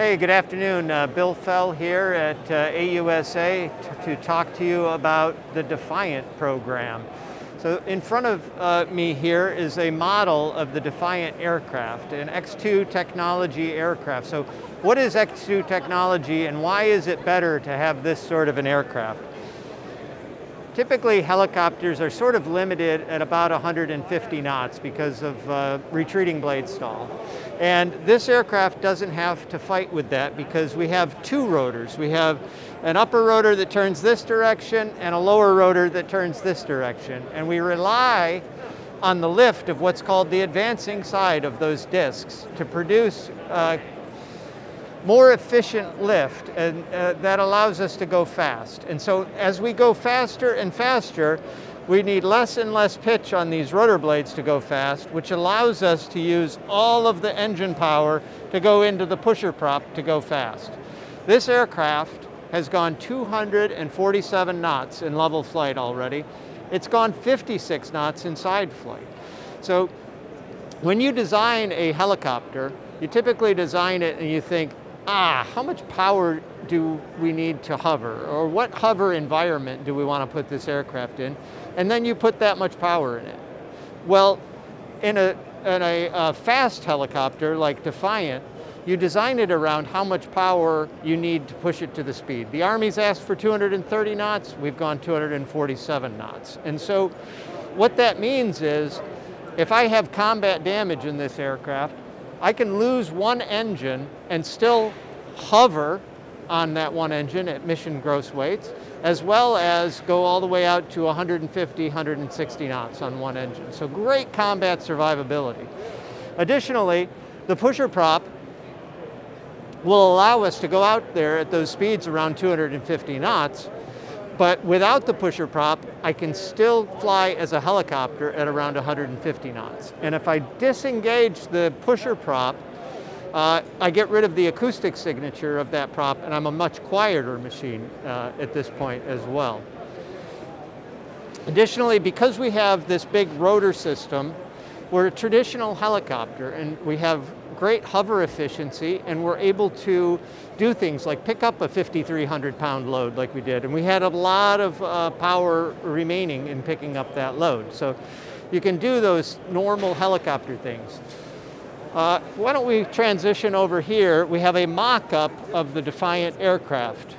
Hey, good afternoon. Uh, Bill Fell here at uh, AUSA to talk to you about the Defiant program. So in front of uh, me here is a model of the Defiant aircraft, an X2 technology aircraft. So what is X2 technology and why is it better to have this sort of an aircraft? Typically helicopters are sort of limited at about 150 knots because of uh, retreating blade stall. And this aircraft doesn't have to fight with that because we have two rotors. We have an upper rotor that turns this direction and a lower rotor that turns this direction. And we rely on the lift of what's called the advancing side of those discs to produce uh, more efficient lift and uh, that allows us to go fast. And so as we go faster and faster, we need less and less pitch on these rotor blades to go fast, which allows us to use all of the engine power to go into the pusher prop to go fast. This aircraft has gone 247 knots in level flight already. It's gone 56 knots in side flight. So when you design a helicopter, you typically design it and you think, ah, how much power do we need to hover? Or what hover environment do we want to put this aircraft in? And then you put that much power in it. Well, in a, in a, a fast helicopter like Defiant, you design it around how much power you need to push it to the speed. The Army's asked for 230 knots, we've gone 247 knots. And so what that means is, if I have combat damage in this aircraft, I can lose one engine and still hover on that one engine at mission gross weights, as well as go all the way out to 150, 160 knots on one engine. So great combat survivability. Additionally, the pusher prop will allow us to go out there at those speeds around 250 knots but without the pusher prop, I can still fly as a helicopter at around 150 knots. And if I disengage the pusher prop, uh, I get rid of the acoustic signature of that prop and I'm a much quieter machine uh, at this point as well. Additionally, because we have this big rotor system, we're a traditional helicopter and we have great hover efficiency and we're able to do things like pick up a 5,300 pound load like we did. And we had a lot of uh, power remaining in picking up that load. So you can do those normal helicopter things. Uh, why don't we transition over here? We have a mock-up of the Defiant aircraft.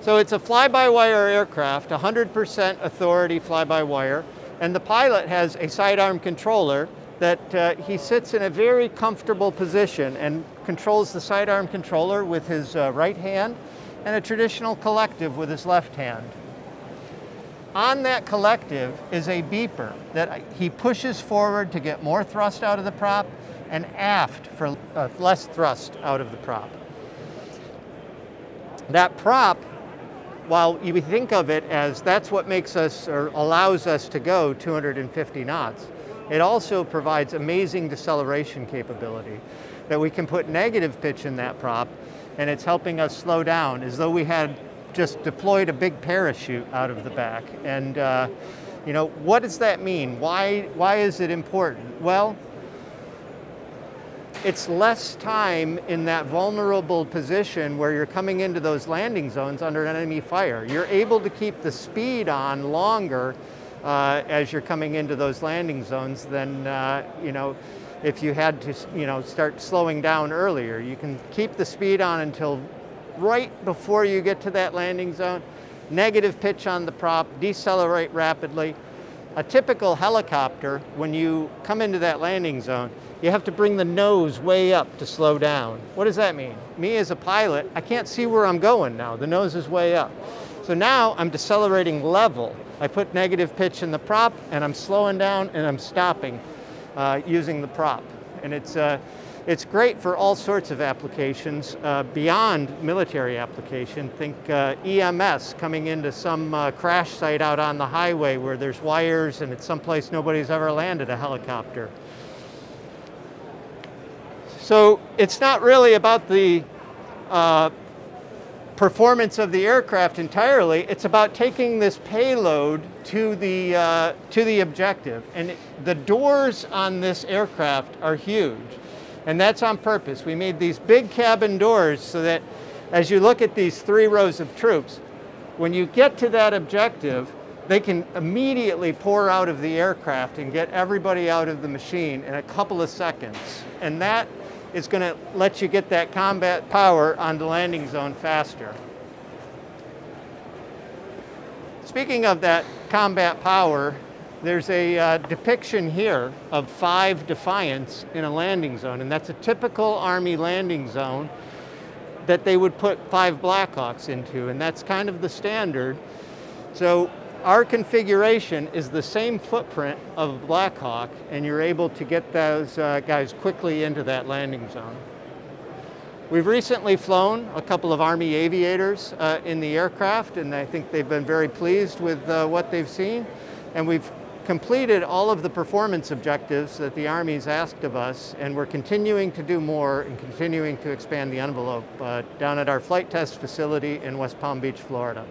So it's a fly-by-wire aircraft, 100% authority fly-by-wire. And the pilot has a sidearm controller that uh, he sits in a very comfortable position and controls the sidearm controller with his uh, right hand and a traditional collective with his left hand. On that collective is a beeper that he pushes forward to get more thrust out of the prop and aft for uh, less thrust out of the prop. That prop while you think of it as that's what makes us or allows us to go 250 knots, it also provides amazing deceleration capability that we can put negative pitch in that prop and it's helping us slow down as though we had just deployed a big parachute out of the back. And uh, you know, what does that mean? Why, why is it important? Well, it's less time in that vulnerable position where you're coming into those landing zones under enemy fire. You're able to keep the speed on longer uh, as you're coming into those landing zones than, uh, you know, if you had to, you know, start slowing down earlier. You can keep the speed on until right before you get to that landing zone, negative pitch on the prop, decelerate rapidly. A typical helicopter, when you come into that landing zone, you have to bring the nose way up to slow down. What does that mean? Me as a pilot, I can't see where I'm going now. The nose is way up. So now I'm decelerating level. I put negative pitch in the prop and I'm slowing down and I'm stopping uh, using the prop. And it's, uh, it's great for all sorts of applications uh, beyond military application. Think uh, EMS coming into some uh, crash site out on the highway where there's wires and it's someplace nobody's ever landed a helicopter. So it's not really about the uh, performance of the aircraft entirely. It's about taking this payload to the, uh, to the objective. And the doors on this aircraft are huge. And that's on purpose. We made these big cabin doors so that as you look at these three rows of troops, when you get to that objective, they can immediately pour out of the aircraft and get everybody out of the machine in a couple of seconds. And that is going to let you get that combat power on the landing zone faster. Speaking of that combat power, there's a uh, depiction here of five Defiants in a landing zone, and that's a typical Army landing zone that they would put five Blackhawks into, and that's kind of the standard. So our configuration is the same footprint of Blackhawk, and you're able to get those uh, guys quickly into that landing zone. We've recently flown a couple of Army aviators uh, in the aircraft, and I think they've been very pleased with uh, what they've seen. And we've completed all of the performance objectives that the Army's asked of us, and we're continuing to do more and continuing to expand the envelope uh, down at our flight test facility in West Palm Beach, Florida.